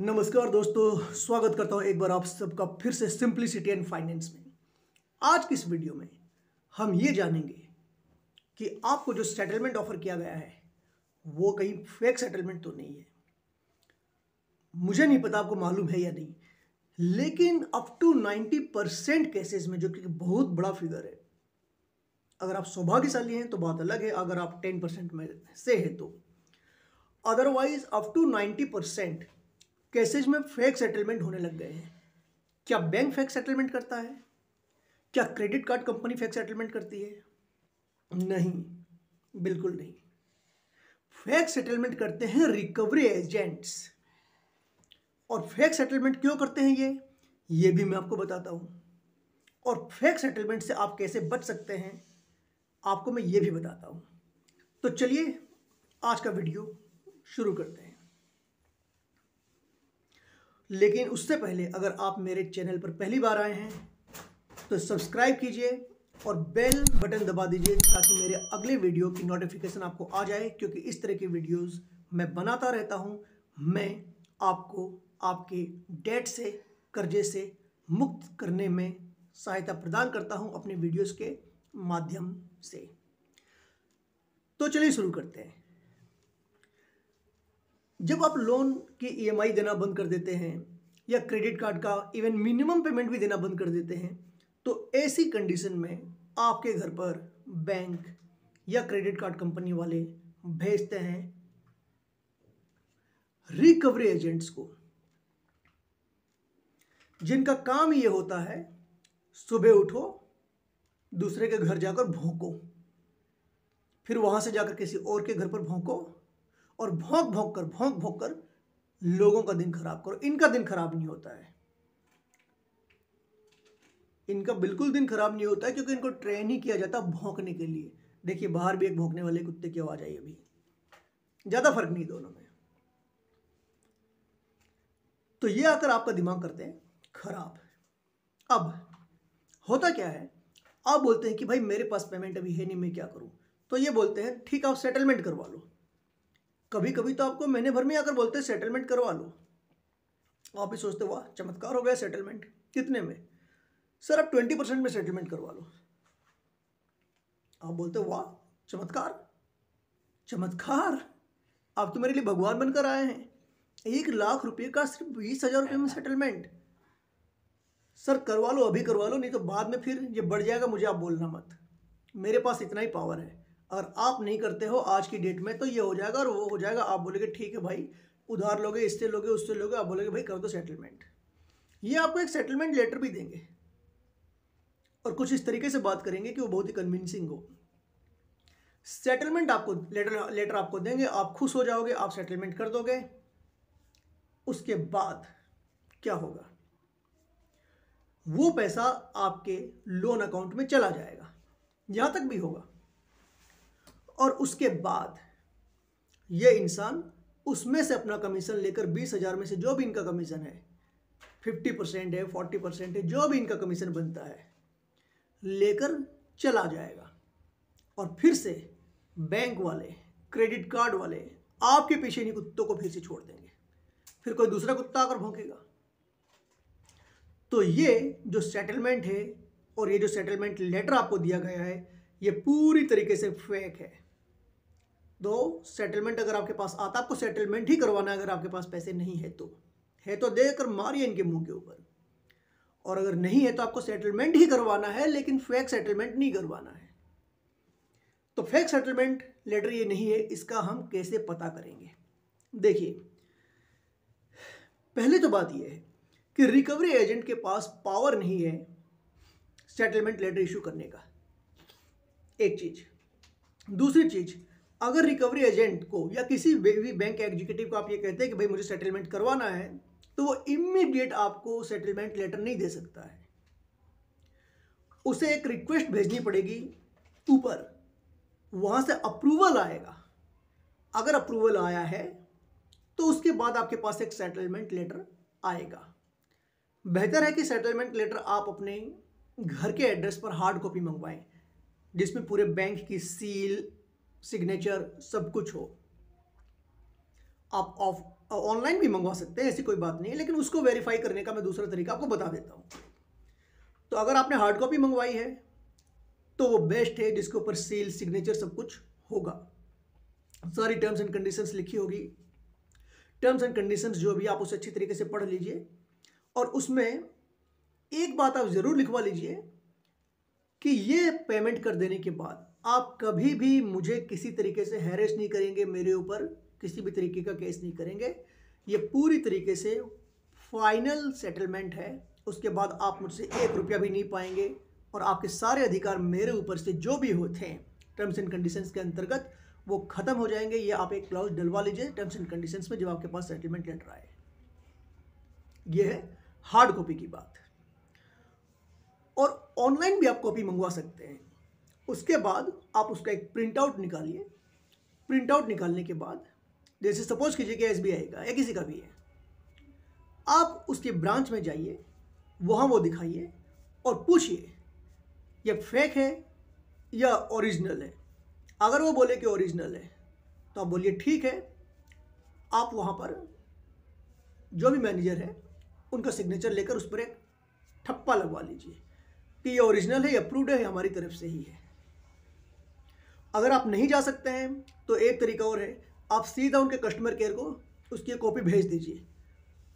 नमस्कार दोस्तों, स्वागत करता हूँ एक बार आप सबका फिर से सिंप्लिसिटी एंड फाइनेंस में। आज की इस वीडियो में हम ये जानेंगे कि आपको जो सेटलमेंट ऑफ़र किया गया है, वो कहीं फेक सेटलमेंट तो नहीं है। मुझे नहीं पता आपको मालूम है या नहीं, लेकिन अप टू 90 परसेंट केसेस में, जो कि बहुत बड़ा फिगर है, अगर आप सौभाग्यशाली हैं तो बात अलग है, अगर आप टेन परसेंट में से हैं तो। Otherwise up to 90 percent cases में फेक सेटलमेंट होने लग गए हैं। क्या बैंक फेक सेटलमेंट करता है? क्या credit card company fake settlement करती है? नहीं, बिल्कुल नहीं। फेक सेटलमेंट करते हैं रिकवरी एजेंट्स और फेक सेटलमेंट क्यों करते हैं ये? ये भी मैं आपको बताता हूँ। और फेक सेटलमेंट से आप कैसे बच सकते हैं, आपको मैं ये भी बताता हूँ। तो चलिए, आज का वीडियो शुरू करते हैं। लेकिन उससे पहले अगर आप मेरे चैनल पर पहली बार आए हैं तो सब्सक्राइब कीजिए और बेल बटन दबा दीजिए ताकि मेरे अगले वीडियो की नोटिफिकेशन आपको आ जाए, क्योंकि इस तरह की वीडियोस मैं बनाता रहता हूँ। मैं आपको आपके डेट से, कर्जे से मुक्त करने में सहायता प्रदान करता हूँ अपने वीडियोस के माध्यम से। तो चलिए शुरू करते हैं। जब आप लोन की ईएमआई देना बंद कर देते हैं या क्रेडिट कार्ड का इवन मिनिमम पेमेंट भी देना बंद कर देते हैं तो ऐसी कंडीशन में आपके घर पर बैंक या क्रेडिट कार्ड कंपनी वाले भेजते हैं रिकवरी एजेंट्स को। जिनका काम ये होता है, सुबह उठो, दूसरे के घर जाकर भोंको, फिर वहाँ से जाकर किसी और के घर पर भोंको और भोंक भोंक कर, भोंक भोंक कर लोगों का दिन खराब करो। इनका दिन खराब नहीं होता है। इनका बिल्कुल दिन खराब नहीं होता है क्योंकि इनको ट्रेन ही किया जाता भोंकने के लिए। देखिए, बाहर भी एक भोंकने वाले कुत्ते की आवाज़ आई अभी। ज़्यादा फ़र्क नहीं दोनों में। तो ये आकर आपका दिमाग करते हैं, खराब। अब होता क्या है? आप बोलते हैं कि भाई मेरे पास पेमेंट अभी है नहीं, मैं क्या करूँ? तो ये बोलते हैं, ठीक आप सेटलमेंट करवा लो। कभी कभी तो आपको महीने भर में आकर बोलते सेटलमेंट करवा लो। आप ही सोचते वाह, चमत्कार हो गया सेटलमेंट कितने में? सर, आप ट्वेंटी परसेंट में सेटलमेंट करवा लो। आप बोलते वाह, चमत्कार चमत्कार, आप तो मेरे लिए भगवान बनकर आए हैं। एक लाख रुपए का सिर्फ़ बीस हज़ार रुपये में सेटलमेंट सर, करवा लो, अभी करवा लो, नहीं तो बाद में फिर ये बढ़ जाएगा, मुझे आप बोलना मत। मेरे पास इतना ही पावर है। अगर आप नहीं करते हो आज की डेट में तो ये हो जाएगा और वो हो जाएगा। आप बोलेगे, ठीक है भाई, उधार लोगे, इससे लोगे, उससे लोगे। आप बोलेगे, भाई, कर दो सेटलमेंट ये आपको एक सेटलमेंट लेटर भी देंगे। और कुछ इस तरीके से बात करेंगे कि वो बहुत ही कन्विंसिंग हो। सेटलमेंट आपको लेटर लेटर आपको देंगे। आप खुश हो जाओगे, आप सेटलमेंट कर दोगे। उसके बाद क्या होगा? वो पैसा आपके लोन अकाउंट में चला जाएगा। यहाँ तक भी होगा। और उसके बाद ये इंसान उसमें से अपना कमीशन लेकर बीस हज़ार में से जो भी इनका कमीशन है फिफ्टी परसेंट है फोर्टी परसेंट है, जो भी इनका कमीशन बनता है, लेकर चला जाएगा। और फिर से बैंक वाले क्रेडिट कार्ड वाले आपके पीछे नहीं कुत्तों को फिर से छोड़ देंगे। फिर कोई दूसरा कुत्ता आकर भोंकेगा। तो ये जो सेटलमेंट है और ये जो सेटलमेंट लेटर आपको दिया गया है, ये पूरी तरीके से फेक है। दो सेटलमेंट अगर आपके पास आता आपको सेटलमेंट ही करवाना है अगर आपके पास पैसे नहीं है तो। है तो देकर मारिए इनके मुँह के ऊपर। और अगर नहीं है तो आपको सेटलमेंट ही करवाना है, लेकिन फेक सेटलमेंट नहीं करवाना है। तो फेक सेटलमेंट लेटर ये नहीं है, इसका हम कैसे पता करेंगे? देखिए, पहले तो बात यह है कि रिकवरी एजेंट के पास पावर नहीं है सेटलमेंट लेटर इशू करने का। एक चीज़। दूसरी चीज़ अगर रिकवरी एजेंट को या किसी भी बैंक एग्जीक्यूटिव को आप ये कहते हैं कि भाई मुझे सेटलमेंट करवाना है तो वो इमीडिएट आपको सेटलमेंट लेटर नहीं दे सकता है। उसे एक रिक्वेस्ट भेजनी पड़ेगी ऊपर। वहाँ से अप्रूवल आएगा। अगर अप्रूवल आया है तो उसके बाद आपके पास एक सेटलमेंट लेटर आएगा। बेहतर है कि सेटलमेंट लेटर आप अपने घर के एड्रेस पर हार्ड कॉपी मंगवाएँ, जिसमें पूरे बैंक की सील सिग्नेचर सब कुछ हो। आप ऑफ़, ऑनलाइन भी मंगवा सकते हैं, ऐसी कोई बात नहीं है लेकिन उसको वेरीफाई करने का मैं दूसरा तरीका आपको बता देता हूँ। तो अगर आपने हार्ड कॉपी मंगवाई है तो वो बेस्ट है, जिसके ऊपर सील सिग्नेचर सब कुछ होगा। सारी टर्म्स एंड कंडीशंस लिखी होगी। टर्म्स एंड कंडीशंस जो भी आप उसे अच्छी तरीके से पढ़ लीजिए। और उसमें एक बात आप ज़रूर लिखवा लीजिए कि ये पेमेंट कर देने के बाद आप कभी भी मुझे किसी तरीके से हैरेस नहीं करेंगे, मेरे ऊपर किसी भी तरीके का केस नहीं करेंगे। ये पूरी तरीके से फाइनल सेटलमेंट है। उसके बाद आप मुझसे एक रुपया भी नहीं पाएँगे और आपके सारे अधिकार मेरे ऊपर से जो भी होते हैं टर्म्स एंड कंडीशंस के अंतर्गत वो ख़त्म हो जाएँगे। ये आप एक क्लाउज डलवा लीजिए टर्म्स एंड कंडीशंस में जब आपके पास सेटलमेंट लेटर आए। ये है हार्ड कॉपी की बात। और ऑनलाइन भी आप कॉपी मंगवा सकते हैं। उसके बाद आप उसका एक प्रिंट आउट निकालिए। प्रिंट आउट निकालने के बाद, जैसे सपोज़ कीजिए कि एस बी आई का या किसी का भी है, आप उसके ब्रांच में जाइए, वहाँ वो दिखाइए और पूछिए यह फेक है या ओरिजिनल है? अगर वो बोले कि ओरिजिनल है तो आप बोलिए, ठीक है। आप वहाँ पर जो भी मैनेजर है, उनका सिग्नेचर लेकर उस पर एक ठप्पा लगवा लीजिए कि ये ओरिजिनल है अप्रूव्ड है हमारी तरफ़ से ही है। अगर आप नहीं जा सकते हैं तो एक तरीका और है। आप सीधा उनके कस्टमर केयर को उसकी कॉपी भेज दीजिए।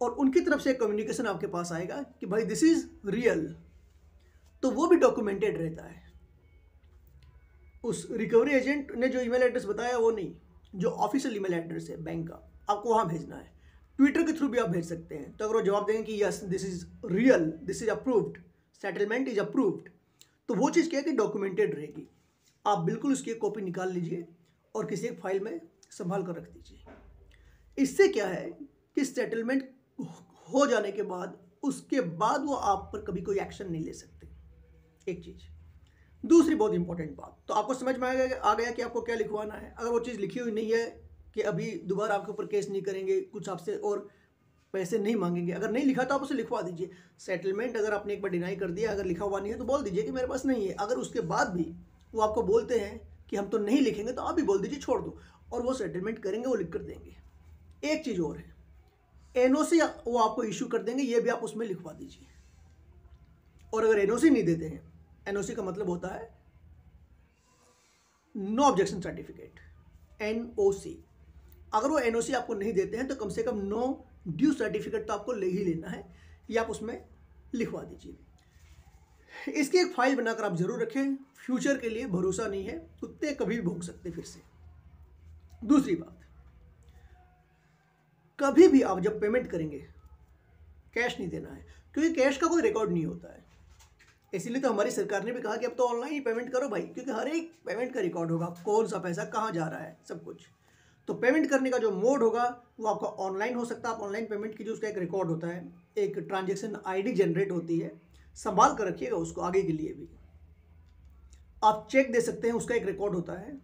और उनकी तरफ़ से कम्युनिकेशन आपके पास आएगा कि भाई दिस इज़ रियल तो वो भी डॉक्यूमेंटेड रहता है। उस रिकवरी एजेंट ने जो ईमेल एड्रेस बताया, वो नहीं। जो ऑफिशियल ईमेल एड्रेस है बैंक का, आपको वहाँ भेजना है। ट्विटर के थ्रू भी आप भेज सकते हैं। तो अगर वो जवाब देंगे कि yes this is real this is approved settlement is approved तो वो चीज़ क्या है कि डॉक्यूमेंटेड रहेगी। आप बिल्कुल उसकी एक कॉपी निकाल लीजिए और किसी एक फ़ाइल में संभाल कर रख दीजिए। इससे क्या है कि सेटलमेंट हो जाने के बाद, उसके बाद वो आप पर कभी कोई एक्शन नहीं ले सकते। एक चीज़। दूसरी बहुत इंपॉर्टेंट बात। तो आपको समझ में आ गया आ गया कि आपको क्या लिखवाना है। अगर वो चीज़ लिखी हुई नहीं है कि अभी दोबारा आपके ऊपर केस नहीं करेंगे, कुछ आपसे और पैसे नहीं मांगेंगे, अगर नहीं लिखा तो आप उसे लिखवा दीजिए। सेटलमेंट अगर आपने एक बार डिनाई कर दिया, अगर लिखा हुआ नहीं है तो बोल दीजिए कि मेरे पास नहीं है। अगर उसके बाद भी वो आपको बोलते हैं कि हम तो नहीं लिखेंगे तो आप भी बोल दीजिए, छोड़ दो। और वो सेटलमेंट करेंगे, वो लिख कर देंगे। एक चीज़ और है एनओसी वो आपको इशू कर देंगे, ये भी आप उसमें लिखवा दीजिए। और अगर एनओसी नहीं देते हैं एनओसी का मतलब होता है नो ऑब्जेक्शन सर्टिफिकेट एनओसी अगर वो एनओसी आपको नहीं देते हैं तो कम से कम नो ड्यू सर्टिफिकेट तो आपको ले ही लेना है, ये आप उसमें लिखवा दीजिए। इसकी एक फ़ाइल बनाकर आप ज़रूर रखें। फ्यूचर के लिए भरोसा नहीं है, कुत्ते कभी भी सकते फिर से। दूसरी बात, कभी भी आप जब पेमेंट करेंगे, कैश नहीं देना है, क्योंकि कैश का कोई रिकॉर्ड नहीं होता है। इसीलिए तो हमारी सरकार ने भी कहा कि अब तो ऑनलाइन ही पेमेंट करो भाई, क्योंकि हर एक पेमेंट का रिकॉर्ड होगा कौन सा पैसा कहाँ जा रहा है, सब कुछ। तो पेमेंट करने का जो मोड होगा, वो आपका ऑनलाइन हो सकता है। आप ऑनलाइन पेमेंट कीजिए, उसका एक रिकॉर्ड होता है। एक ट्रांजेक्शन आईडी जनरेट होती है। संभाल कर रखिएगा उसको आगे के लिए भी। आप चेक दे सकते हैं उसका एक रिकॉर्ड होता है।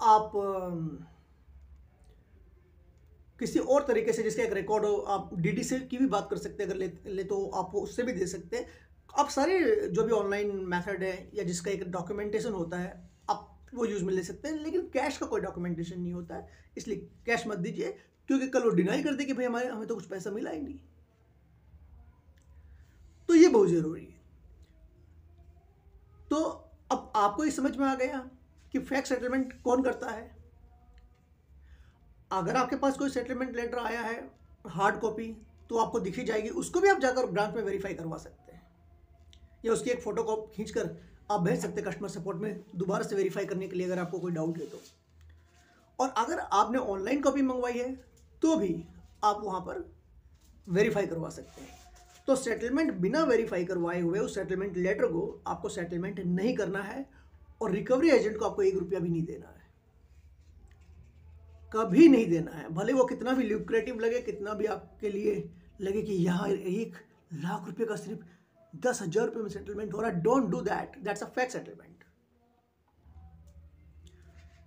आप किसी और तरीके से जिसका एक रिकॉर्ड हो आप डी से की भी बात कर सकते हैं अगर ले, ले तो आप उससे भी दे सकते हैं। आप सारे जो भी ऑनलाइन मेथड है या जिसका एक डॉक्यूमेंटेशन होता है आप वो यूज़ में ले सकते हैं लेकिन कैश का कोई डॉक्यूमेंटेशन नहीं होता है इसलिए कैश मत दीजिए क्योंकि कल वो डिनाई कर दे कि भाई हमारे हमें तो कुछ पैसा मिला ही नहीं। ये बहुत ज़रूरी है। तो अब आपको ये समझ में आ गया कि फैक्ट सेटलमेंट कौन करता है। अगर आपके पास कोई सेटलमेंट लेटर आया है हार्ड कॉपी तो आपको दिखी जाएगी, उसको भी आप जाकर ब्रांच में वेरीफाई करवा सकते हैं। या उसकी एक फ़ोटो कॉपी खींच कर आप भेज सकते हैं कस्टमर सपोर्ट में दोबारा से वेरीफाई करने के लिए अगर आपको कोई डाउट है तो। और अगर आपने ऑनलाइन कॉपी मंगवाई है तो भी आप वहाँ पर वेरीफाई करवा सकते हैं। तो सेटलमेंट बिना वेरीफाई करवाए हुए उस सेटलमेंट लेटर को आपको सेटलमेंट नहीं करना है और रिकवरी एजेंट को आपको एक रुपया भी नहीं देना है। कभी नहीं देना है। भले वो कितना भी ल्यूक्रेटिव लगे, कितना भी आपके लिए लगे कि यहाँ एक लाख रुपये का सिर्फ़ दस हज़ार रुपये में सेटलमेंट हो रहा है don't do that that's a fact settlement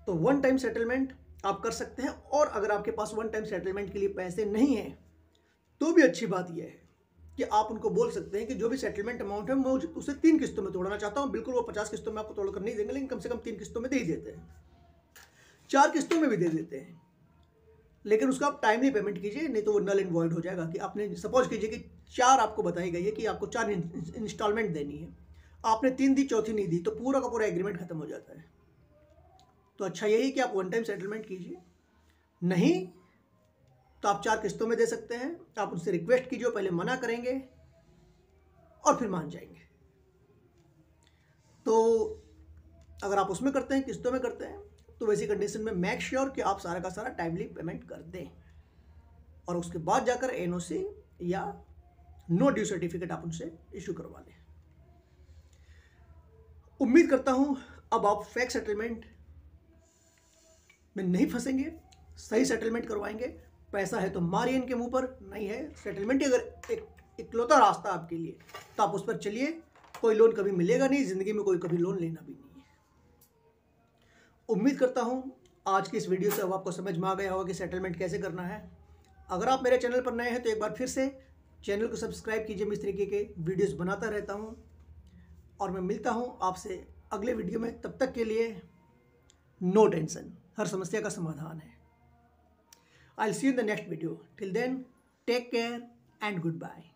तो वन टाइम सेटलमेंट आप कर सकते हैं और अगर आपके पास वन टाइम सेटलमेंट के लिए पैसे नहीं हैं तो भी अच्छी बात यह है। कि आप उनको बोल सकते हैं कि जो भी सेटलमेंट अमाउंट है, मैं उसे तीन किस्तों में तोड़ना चाहता हूँ। बिल्कुल वो पचास किस्तों में आपको तोड़कर नहीं देंगे, लेकिन कम से कम तीन किस्तों में दे ही देते हैं। चार किस्तों में भी दे देते हैं। लेकिन उसका आप टाइमली पेमेंट कीजिए, नहीं तो वो नल इन्वॉइड हो जाएगा कि आपने सपोज़ कीजिए कि चार आपको बताई गई है कि आपको चार इंस्टॉलमेंट देनी है। आपने तीन दी, चौथी नहीं दी तो पूरा का पूरा एग्रीमेंट खत्म हो जाता है। तो अच्छा यही कि आप वन टाइम सेटलमेंट कीजिए। नहीं तो आप चार किस्तों में दे सकते हैं। आप उनसे रिक्वेस्ट कीजिए, पहले मना करेंगे और फिर मान जाएँगे। तो अगर आप उसमें करते हैं, किस्तों में करते हैं तो वैसी कंडीशन में मेक श्योर कि आप सारा का सारा टाइमली पेमेंट कर दें। और उसके बाद जाकर एनओसी या नो ड्यू सर्टिफिकेट आप उनसे इशू करवा लें। उम्मीद करता हूँ अब आप फेक सेटलमेंट में नहीं फंसेंगे, सही सेटलमेंट करवाएँगे। पैसा है तो मारिए इनके मुँह पर। नहीं है सेटलमेंट ही अगर एक, इकलौता रास्ता आपके लिए तो आप उस पर चलिए। कोई लोन कभी मिलेगा नहीं, ज़िंदगी में कोई कभी लोन लेना भी नहीं है। उम्मीद करता हूँ, आज की इस वीडियो से अब आपको समझ में आ गया होगा कि सेटलमेंट कैसे करना है। अगर आप मेरे चैनल पर नए हैं तो एक बार फिर से चैनल को सब्सक्राइब कीजिए। मैं इस तरीके के वीडियोस बनाता रहता हूँ। और मैं मिलता हूँ आपसे अगले वीडियो में। तब तक के लिए नो टेंशन हर समस्या का समाधान है। I'll see you in the next video. Till then, take care and goodbye.